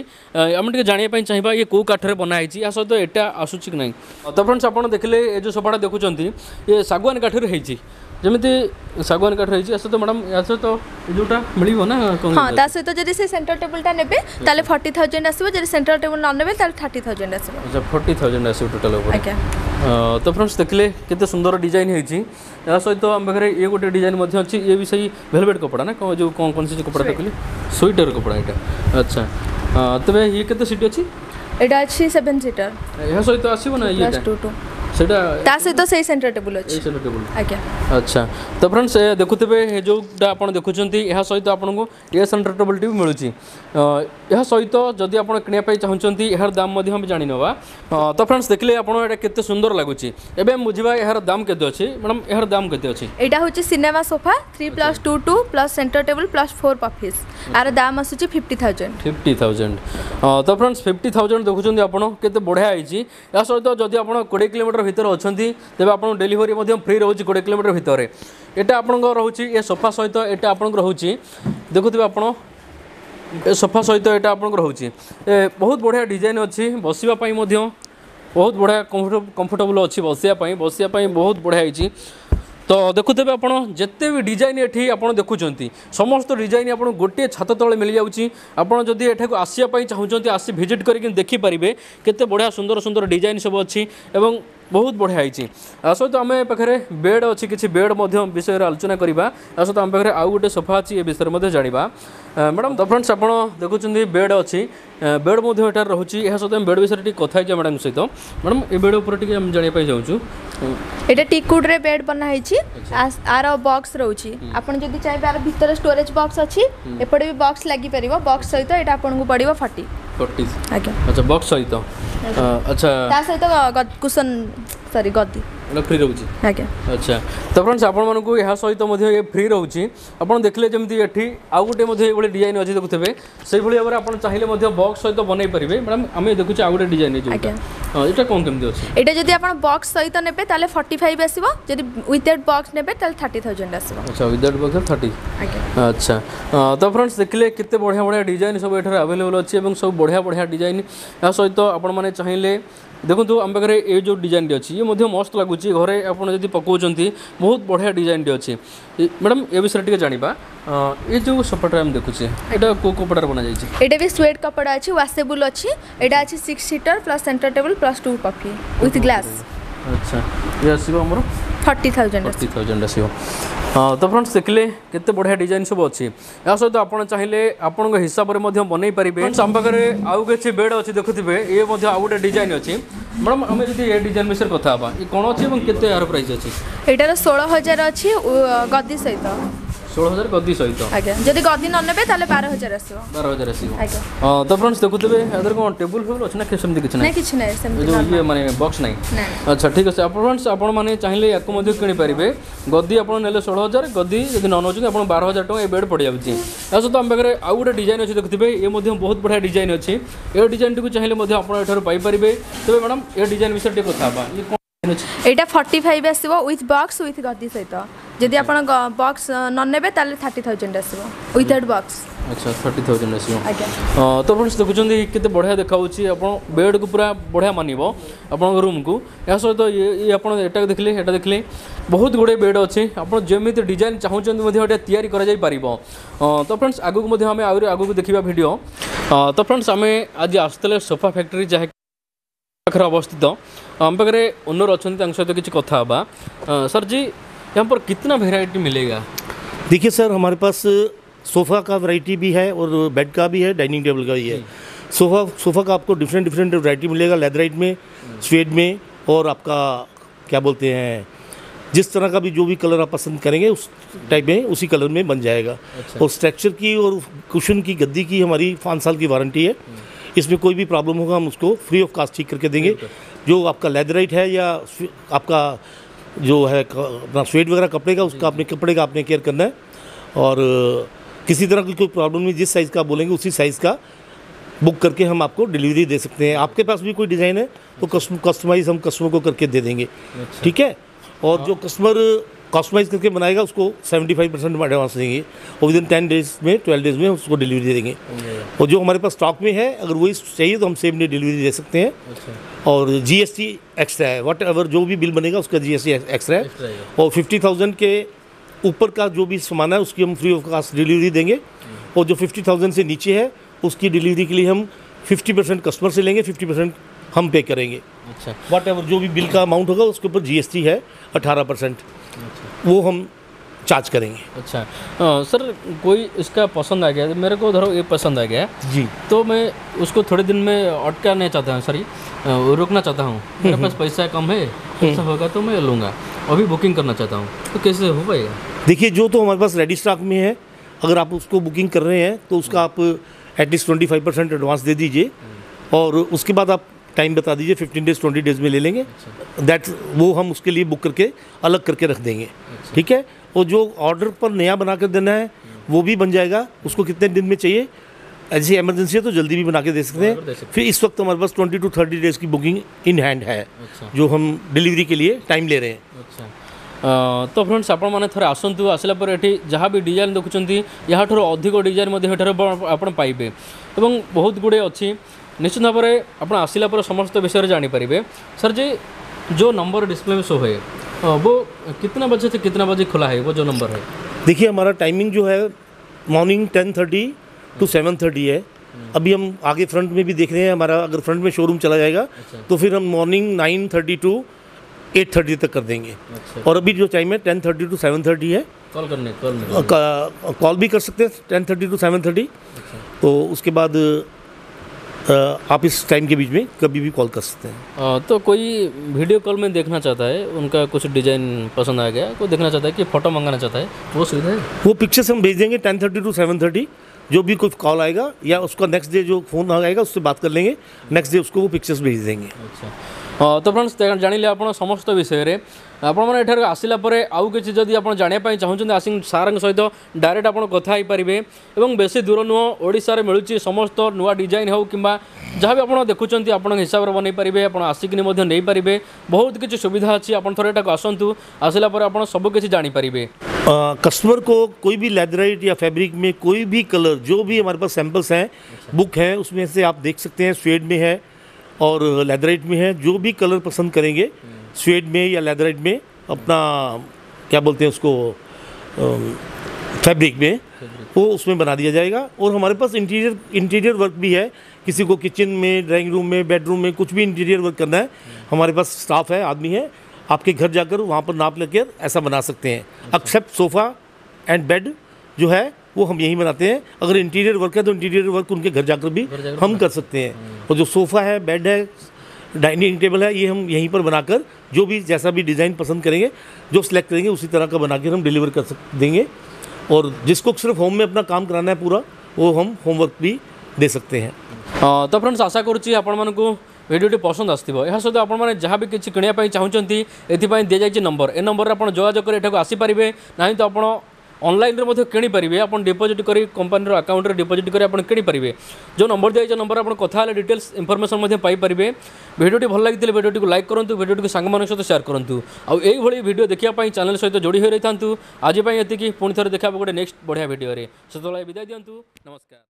ଆମେ ଟିକେ ଜାଣିବା ପାଇଁ ଚାହିଁବା ଇଏ କେଉଁ କାଠରେ ବନାହେଇଛି ଏହା ସହିତ ଏଇଟା ଆସୁଛି କି ନାହିଁ ତ ଫ୍ରେଣ୍ଡସ୍ ଆପଣ ଦେଖିଲେ ଏ ଯେଉଁ ସୋଫାଟା ଦେଖୁଛନ୍ତି ଏ ଶାଗୁଆନ କାଠରେ ହେଇଛି ଯେମିତି ଶାଗୁଆନ କାଠ ହେଇଛି ୟା ସହିତ ମ୍ୟାଡ଼ାମ୍ ୟା ସହିତ ଯେଉଁଟା ମିଳିବ ନା
ହଁ ତା ସହିତ ଯଦି ସେ ସେଣ୍ଟର ଟେବୁଲ୍ଟା ନେବେ ତାହେଲେ ଫର୍ଟି ଥାଉଜେଣ୍ଡ ଆସିବ ଯଦି ସେଣ୍ଟର ଟେବୁଲ୍ ନ ନେବେ ତାହେଲେ ଥାର୍ଟି ଥାଉଜେଣ୍ଡ ଆସିବ
ଆଚ୍ଛା ଫର୍ଟି ଥାଉଜେଣ୍ଡ ଆସିବ ଟୋଟାଲ୍ ଉପରେ
ଆଜ୍ଞା
ତ ଫ୍ରେଣ୍ଡସ୍ ଦେଖିଲେ କେତେ ସୁନ୍ଦର ଡିଜାଇନ୍ ହେଇଛି ଏହା ସହିତ ଆମ ପାଖରେ ଇଏ ଗୋଟେ ଡିଜାଇନ୍ ମଧ୍ୟ ଅଛି ଇଏ ବି ସେଇ ଭେଲଭେଟ୍ କପଡ଼ା ନା କ'ଣ ଯେଉଁ କ'ଣ କ'ଣ ସେ କପଡ଼ା ଦେଖିଲେ ସୁଇଟର କପଡ଼ା ଏଇଟା ଆଚ୍ଛା ତେବେ ଇଏ କେତେ ସିଟ୍ ଅଛି
ଏଇଟା ଅଛି ସେଭେନ୍ সিটার
ଏହା ସହିତ ଆସିବ ନା ଇଏ
প্লাস টু
ସେଇଟା
ତା ସହିତ ସେଇ ସେଣ୍ଟର ଟେବୁଲ୍ ଅଛି
ସେଣ୍ଟର ଟେବୁଲ୍
ଆଜ୍ଞା
ଆଚ୍ଛା ତ ସେ ଦେଖୁଥିବେ ଏ ଯେଉଁଟା ଆପଣ ଦେଖୁଛନ୍ତି ଏହା ସହିତ ଆପଣଙ୍କୁ ଏ ସେଣ୍ଟର ଟେବୁଲ୍ଟି ବି ମିଳୁଛି ଏହା ସହିତ ଯଦି ଆପଣ କିଣିବା ପାଇଁ ଚାହୁଁଛନ୍ତି ଏହାର ଦାମ୍ ମଧ୍ୟ ଆମେ ଜାଣିନେବା ତ ଫ୍ରେଣ୍ଡସ୍ ଦେଖିଲେ ଆପଣ ଏଇଟା କେତେ ସୁନ୍ଦର ଲାଗୁଛି ଏବେ ବୁଝିବା ଏହାର ଦାମ୍ କେତେ ଅଛି ମ୍ୟାଡ଼ାମ୍ ଏହାର ଦାମ୍ କେତେ ଅଛି
ଏଇଟା ହେଉଛି cinema sofa three plus two two plus centre table plus four office আর ଦାମ୍ আসুচি ଫିଫ୍ଟି থাউজেন্ড
ଫିଫ୍ଟି ଥାଉଜେଣ୍ଡ ତ ফ্রেন্ডস ଫିଫ୍ଟି ଥାଉଜେଣ୍ଡ ଦେଖୁଛନ୍ତି ଆପଣ କେତେ ବଢ଼ିଆ ହେଇଛି ଏହା ସହିତ ଯଦି ଆପଣ କୋଡ଼ିଏ କିଲୋମିଟର ভিতরে অনেক তবে আপনার ডেলিভারি ফ্রি রয়েছে কোড়ি কিলোমিটার ভিতরে এটা আপনার রয়েছে এ সোফা সহ এটা আপনার রয়েছে দেখুবে আপনার সোফা সহ এটা আপনার রয়েছে বহুত বঢ়িয়া ডিজাইন অছি বসবা ବହୁତ ବଢ଼ିଆ କମ୍ଫର୍ଟେବୁଲ୍ ଅଛି ବସିବା ପାଇଁ ବସିବା ପାଇଁ ବହୁତ ବଢ଼ିଆ ହେଇଛି ତ ଦେଖୁଥିବେ ଆପଣ ଯେତେ ବି ଡିଜାଇନ୍ ଏଠି ଆପଣ ଦେଖୁଛନ୍ତି ସମସ୍ତ ଡିଜାଇନ୍ ଆପଣ ଗୋଟିଏ ଛାତ ତଳେ ମିଳିଯାଉଛି ଆପଣ ଯଦି ଏଠାକୁ ଆସିବା ପାଇଁ ଚାହୁଁଛନ୍ତି ଆସି ଭିଜିଟ୍ କରିକି ଦେଖିପାରିବେ କେତେ ବଢ଼ିଆ ସୁନ୍ଦର ସୁନ୍ଦର ଡିଜାଇନ୍ ସବୁ ଅଛି ଏବଂ ବହୁତ ବଢ଼ିଆ ହେଇଛି ତା ସହିତ ଆମେ ପାଖରେ ବେଡ୍ ଅଛି କିଛି ବେଡ୍ ମଧ୍ୟ ବିଷୟରେ ଆଲୋଚନା କରିବା ତା ସହିତ ଆମ ପାଖରେ ଆଉ ଗୋଟେ ସୋଫା ଅଛି ଏ ବିଷୟରେ ମଧ୍ୟ ଜାଣିବା ମ୍ୟାଡ଼ାମ୍ ତ ଫ୍ରେଣ୍ଡସ୍ ଆପଣ ଦେଖୁଛନ୍ତି ବେଡ୍ ଅଛି ବେଡ୍ ମଧ୍ୟ ଏଠାରେ ରହୁଛି ଏହା ସହିତ ଆମେ ବେଡ୍ ବିଷୟରେ ଟିକେ କଥା ହେଇଯିବା ମ୍ୟାଡ଼ାମ୍ ସହିତ ମ୍ୟାଡ଼ାମ୍ ଏ ବେଡ୍ ଉପରେ ଟିକେ ଆମେ ଜାଣିବା ପାଇଁ ଚାହୁଁଛୁ
ଏଇଟା টিকুডরে ବେଡ଼୍ ବନା ହେଇଛି ଆର ବକ୍ସ ରହୁଛି ଆପଣ ଯଦି ଚାହିଁବେ ଆର ଭିତରେ ଷ୍ଟୋରେଜ୍ ବକ୍ସ ଅଛି ଏପଟେ ବି ବକ୍ସ ଲାଗିପାରିବ ବକ୍ସ ସହିତ ଏଇଟା ଆପଣଙ୍କୁ আপনার
পড়ব अच्छा बॉक्स हाई ता
अच्छा तास हाई कुशन सारी
गॉद्धी ଫ୍ରି ରହୁଛି
ଆଜ୍ଞା
ଆଚ୍ଛା ତ ଫ୍ରେଣ୍ଡସ୍ ଆପଣମାନଙ୍କୁ ଏହା ସହିତ ମଧ୍ୟ ଏ ଫ୍ରି ରହୁଛି ଆପଣ ଦେଖିଲେ ଯେମିତି ଏଠି ଆଉ ଗୋଟେ ମଧ୍ୟ ଏଇଭଳି ଡିଜାଇନ୍ ଅଛି ଦେଖୁଥିବେ ସେଇଭଳି ଭାବରେ ଆପଣ ଚାହିଁଲେ ମଧ୍ୟ ବକ୍ସ ସହିତ ବନେଇ ପାରିବେ ମ୍ୟାଡ଼ାମ୍ ଆମେ ଦେଖୁଛେ ଆଉ ଗୋଟେ ଡିଜାଇନ୍
ଆଜ୍ଞା
ହଁ ଏଇଟା କ'ଣ କେମିତି ଅଛି
ଏଇଟା ଯଦି ଆପଣ ବକ୍ସ ସହିତ ନେବେ ତାହେଲେ ଫର୍ଟି ଫାଇଭ୍ ଆସିବ ଯଦି ୱିଦାଉଟ୍ ବକ୍ସ ନେବେ ତାହେଲେ ଥାର୍ଟି ଥାଉଜେଣ୍ଡ ଆସିବ
ଆଚ୍ଛା ୱିଦାଉଟ୍ ବକ୍ସ ଥାର୍ଟି ଆଚ୍ଛା ତ ଫ୍ରେଣ୍ଡସ୍ ଦେଖିଲେ କେତେ ବଢ଼ିଆ ବଢ଼ିଆ ଡିଜାଇନ୍ ସବୁ ଏଠାରେ ଆଭେଲେବଲ୍ ଅଛି ଏବଂ ସବୁ ବଢ଼ିଆ ବଢ଼ିଆ ଡିଜାଇନ୍ ଏହା ସହିତ ଆପଣମାନେ ଚାହିଁଲେ দেখুন আমার পাখে এই যে ডিজাইনটি অছি ইয়ে মধ্যে মস্ত লাগুচি ঘরে আপনার যদি পকাউছেন বহুত বড়িয়া ডিজাইনটি অছি ম্যাডাম এ বিষয়ে টিকে জাঁয়া এই যে সপাটা আমি দেখুছি এটা কেউ কপড়ার বনা যাই
এটা বি সুয়েড কপড়া আছে ওয়াশেবল অছি এটা আছে six seater plus centre table plus two coffee with glass
ଆଚ୍ଛା ଇଏ ଆସିବ ଆମର थर्टी थाउजेंड थर्टी थाउजेंड आसो तो फ्रेंड्स देखिले केते बढ़िया डिजाइन सब अच्छी या सहित तो आप चाहिए आपण हिसाब से बनई पारे आम पाखे आउ किसी बेड अच्छी देखुए ये आउ गोटे डिजाइन अच्छी मैडम आम जब ये डिजाइन विषय कथा ये कौन अच्छे और केते यार प्राइस
अच्छी यार षोल हजार अच्छी गदी सहित
ষোଳ ହଜାର ଗଦି ସହିତ
ଆଜ୍ଞା ଯଦି ଗଦି ନ ନେବେ ତାହେଲେ ବାର ହଜାର ଆସିବ
ବାର ହଜାର ଆସିବ ତ ଫ୍ରେଣ୍ଡସ୍ ଦେଖୁଥିବେ ଏଥିରେ କ'ଣ ଟେବୁଲ୍ ଫେବୁଲ୍ ଅଛି ନା ସେମିତି କିଛି ନାହିଁ
କିଛି ନାହିଁ
ଯେଉଁ ଇଏ ମାନେ ବକ୍ସ ନାହିଁ ଆଚ୍ଛା ଠିକ୍ ଅଛି ଆପଣ ଫ୍ରେଣ୍ଡସ୍ ଆପଣମାନେ ଚାହିଁଲେ ୟାକୁ ମଧ୍ୟ କିଣିପାରିବେ ଗଦି ଆପଣ ନେଲେ ଷୋହଳ ହଜାର ଗଦି ଯଦି ନ ନେଉଛନ୍ତି ଆପଣ ବାର ହଜାର ଟଙ୍କା ଏ ବେଡ଼୍ ପଡ଼ିଯାଉଛି ତା ସହିତ ଆମ ପାଖରେ ଆଉ ଗୋଟେ ଡିଜାଇନ୍ ଅଛି ଦେଖୁଥିବେ ଏ ମଧ୍ୟ ବହୁତ ବଢ଼ିଆ ଡିଜାଇନ୍ ଅଛି ଏ ଡିଜାଇନ୍ଟିକୁ ଚାହିଁଲେ ମଧ୍ୟ ଆପଣ ଏଠାରୁ ପାଇପାରିବେ ତେବେ ମ୍ୟାଡ଼ାମ୍ ଏ ଡିଜାଇନ୍ ବିଷୟରେ ଟିକେ କଥା ହେବା ଇଏ କ'ଣ
ଏଇଟା ଫର୍ଟି ଫାଇଭ୍ ଆସିବ ୱିଥ୍ ବକ୍ସ ୱିଥ୍ ଗଦି ସହିତ যদি ଆପଣ ବକ୍ସ ନ ନେବେ ତାହେଲେ ଥାର୍ଟି ଥାଉଜେଣ୍ଡ ଆସିବ ୱିଥଆଉଟ୍ ବକ୍ସ
ଆଚ୍ଛା ଥାର୍ଟି ଥାଉଜେଣ୍ଡ ଆସିବ ତ ଆପଣ ଦେଖୁଛନ୍ତି କେତେ ବଢ଼ିଆ ଦେଖାହେଉଛି ଆପଣ ବେଡ଼୍କୁ ପୁରା ବଢ଼ିଆ ମାନିବ ଆପଣଙ୍କ ରୁମ୍କୁ ଏହା ସହିତ ଇଏ ଆପଣ ଏଟା ଦେଖିଲେ ଏଟା ଦେଖିଲେ ବହୁତ ଗୁଡ଼ିଏ ବେଡ଼୍ ଅଛି ଆପଣ ଯେମିତି ଡିଜାଇନ୍ ଚାହୁଁଛନ୍ତି ମଧ୍ୟ ଏଇଟା ତିଆରି କରାଯାଇପାରିବ ତ ଫ୍ରେଣ୍ଡସ୍ ଆଗକୁ ମଧ୍ୟ ଆମେ ଆହୁରି ଆଗକୁ ଦେଖିବା ଭିଡ଼ିଓ ତ ଫ୍ରେଣ୍ଡସ୍ ଆମେ ଆଜି ଆସୁଥିଲେ ସୋଫା ଫ୍ୟାକ୍ଟ୍ରି ଯାହାକି ପାଖରେ ଅବସ୍ଥିତ ଆମ ପାଖରେ ଓନର୍ ଅଛନ୍ତି ତାଙ୍କ ସହିତ କିଛି କଥା ହେବା ସାର୍ ଜି यहाँ पर कितना वेराइटी मिलेगा
देखिए सर हमारे पास सोफ़ा का वैरायटी भी है और बेड का भी है डाइनिंग टेबल का भी है सोफ़ा सोफ़ा का आपको डिफरेंट डिफरेंट वैरायटी मिलेगा लेदराइट में स्वेड में और आपका क्या बोलते हैं जिस तरह का भी जो भी कलर आप पसंद करेंगे उस टाइप में उसी कलर में बन जाएगा अच्छा। और स्ट्रक्चर की और कुशन की गद्दी की हमारी पाँच साल की वारंटी है इसमें कोई भी प्रॉब्लम होगा हम उसको फ्री ऑफ कास्ट ठीक करके देंगे जो आपका लेदराइट है या आपका जो है अपना स्वेट वगैरह कपड़े का उसका अपने कपड़े का आपने केयर करना है और किसी तरह की कोई प्रॉब्लम नहीं जिस साइज़ का बोलेंगे उसी साइज़ का बुक करके हम आपको डिलीवरी दे सकते हैं आपके पास भी कोई डिज़ाइन है तो कस्टमाइज़ हम कस्टमर को करके दे देंगे अच्छा। ठीक है और जो कस्टमर हाँ। कस्टमाइज़ करके बनाएगा उसको 75 परसेंट हम एडवांस देंगे और विद इन टेन डेज में ट्वेल्व डेज में उसको डिलीवरी दे देंगे और जो हमारे पास स्टॉक में है अगर वही चाहिए तो हम सेम डे डिलीवरी दे सकते हैं
अच्छा।
और जीएसटी एक्स्ट्रा है वट एवर जो भी बिल बनेगा उसका जीएसटी एक्स्ट्रा है और फिफ्टी थाउजेंड के ऊपर का जो भी सामान है उसकी हम फ्री ऑफ कास्ट डिलीवरी देंगे हम्म। और जो फिफ्टी थाउजेंड से नीचे है उसकी डिलीवरी के लिए हम फिफ्टी परसेंट कस्टमर से लेंगे फिफ्टी परसेंट हम पे करेंगे
अच्छा
वट एवर जो भी बिल का अमाउंट होगा उसके ऊपर जी है अठारह परसेंट अच्छा। वो हम चार्ज करेंगे
अच्छा आ, हाँ, सर कोई इसका पसंद आ गया मेरे को धरो ये पसंद आ गया
जी
तो मैं उसको थोड़े दिन में अटकाना चाहता हूँ सॉरी रोकना चाहता हूँ हम्म, मेरे हम्म। पास पैसा कम है पैसा हम्म। होगा तो मैं लूँगा अभी बुकिंग करना चाहता हूँ तो कैसे हो पाएगा
देखिए जो तो हमारे पास रेडी स्टॉक में है अगर आप उसको बुकिंग कर रहे हैं तो उसका आप at least twenty five percent advance दे दीजिए और उसके बाद आप टाइम बता दीजिए फिफ्टीन डेज ट्वेंटी डेज में ले लेंगे दैट अच्छा। वो हम उसके लिए बुक करके अलग करके रख देंगे अच्छा। ठीक है और जो ऑर्डर पर नया बना कर देना है वो भी बन जाएगा उसको कितने दिन में चाहिए ऐसी इमरजेंसी है तो जल्दी भी बना के दे सकते हैं फिर इस वक्त हमारे पास ट्वेंटी टू थर्टी डेज की बुकिंग इन हैंड है
अच्छा।
जो हम डिलीवरी के लिए टाइम ले रहे हैं
अच्छा। तो फ्रेंड्स आप थे थोड़े आसतु आसला पर जहाँ भी डिजाइन देखुंत यहाँ अधिक डिजाइन आपड़ पाइबे बहुत गुड़े अच्छी निश्चित भाव में आप आसला समस्त विषय जानपरेंगे सर जी जो नंबर डिस्प्ले में शो है वो कितना बजे से कितना बजे खुला है वो जो नंबर है
देखिए हमारा टाइमिंग जो है morning ten thirty to seven thirty है हम्म। अभी हम आगे फ्रंट में भी देख रहे हैं हमारा अगर फ्रंट में शोरूम चला जाएगा अच्छा। तो फिर हम morning nine thirty to eight thirty तक कर देंगे
अच्छा।
और अभी जो टाइम है ten thirty to seven thirty है
कॉल करने कॉल
कॉल भी कर सकते हैं ten thirty to seven thirty तो उसके बाद आप इस टाइम के बीच में कभी भी कॉल कर सकते हैं
आ, तो कोई वीडियो कॉल में देखना चाहता है उनका कुछ डिज़ाइन पसंद आ गया कोई तो देखना चाहता है कि फ़ोटो मंगाना चाहता है तो वो सुविधा है
वो पिक्चर्स हम भेज देंगे ten thirty to seven thirty जो भी कुछ कॉल आएगा या उसका नेक्स्ट डे जो फ़ोन आएगा उससे बात कर लेंगे नेक्स्ट डे उसको वो पिक्चर्स भेज देंगे
अच्छा तो फ्रेंड्स तो जान लिया आप समस्त विषय ଆପଣମାନେ ଏଠାକୁ ଆସିଲା ପରେ ଆଉ କିଛି ଯଦି ଆପଣ ଜାଣିବା ପାଇଁ ଚାହୁଁଛନ୍ତି ଆସିଂ ସାର୍ଙ୍କ ସହିତ ଡାଇରେକ୍ଟ ଆପଣ କଥା ହୋଇପାରିବେ ଏବଂ ବେଶୀ ଦୂର ନୁହଁ ଓଡ଼ିଶାରେ ମିଳୁଛି ସମସ୍ତ ନୂଆ ଡିଜାଇନ୍ ହେଉ କିମ୍ବା ଯାହା ବି ଆପଣ ଦେଖୁଛନ୍ତି ଆପଣଙ୍କ ହିସାବରେ ବନେଇ ପାରିବେ ଆପଣ ଆସିକିନି ମଧ୍ୟ ନେଇପାରିବେ ବହୁତ କିଛି ସୁବିଧା ଅଛି ଆପଣ ଥରେ ଏଠାକୁ ଆସନ୍ତୁ ଆସିଲା ପରେ ଆପଣ ସବୁ କିଛି ଜାଣିପାରିବେ
कस्टमर को कोई भी लेदराइट या फैब्रिक में कोई भी कलर जो भी हमारे पास सैम्पल्स हैं बुक हैं उसमें से आप देख सकते हैं स्वेड में है और लेदराइट में है जो भी कलर पसंद करेंगे स्वेड में या लेदराइट में अपना क्या बोलते हैं उसको फैब्रिक में वो उसमें बना दिया जाएगा और हमारे पास इंटीरियर इंटीरियर वर्क भी है किसी को किचन में ड्राइंग रूम में बेडरूम में कुछ भी इंटीरियर वर्क करना है हमारे पास स्टाफ है आदमी है आपके घर जाकर वहाँ पर नाप लेकर ऐसा बना सकते हैं एक्सेप्ट अच्छा। सोफ़ा एंड बेड जो है वो हम यहीं बनाते हैं अगर इंटीरियर वर्क है तो इंटीरियर वर्क उनके घर जाकर भी
जाकर
हम कर सकते हैं और जो सोफ़ा है बेड है डाइनिंग टेबल है ये हम यहीं पर बनाकर जो भी जैसा भी डिज़ाइन पसंद करेंगे जो सिलेक्ट करेंगे उसी तरह का बनाकर हम डिलीवर कर सक देंगे और जिसको सिर्फ होम में अपना काम कराना है पूरा वो हम होमवर्क भी दे सकते हैं
तो फ्रेंड्स आशा करुच्ची आपण टी पसंद পসন্দ यह सहित সহ जहाँ भी किसी কিনা चाहूँ এপাই दी जाए नंबर ए नंबर আপনার যোগাযোগ করে এটাকে ना না তো অনলাইনে মধ্যে কিনিপারে আপনার ডিপোজিট করে কোম্পানির আকাউন্টে ডিপোজিট করে আপনার কিনিপারে যে নম্বর দিয়ে যে নম্বর আপনার কথা হলে ডিটেলস ইনফরমেশন পাইপারে ভিডিওটি ভাল লাগিলে ভিডিওটি লাইক করতু ভিডিওটি সাংগ সহ সেয়ার করতু আইভাবে ভিডিও দেখা চ্যানেল সহ যোড়ি হয়ে রয়েছে আজপাই এত পুঁ থে দেখা গোটে নেক্সট বড়িয়া ভিডিওরে সেতবে বিদায় দিও নমস্কার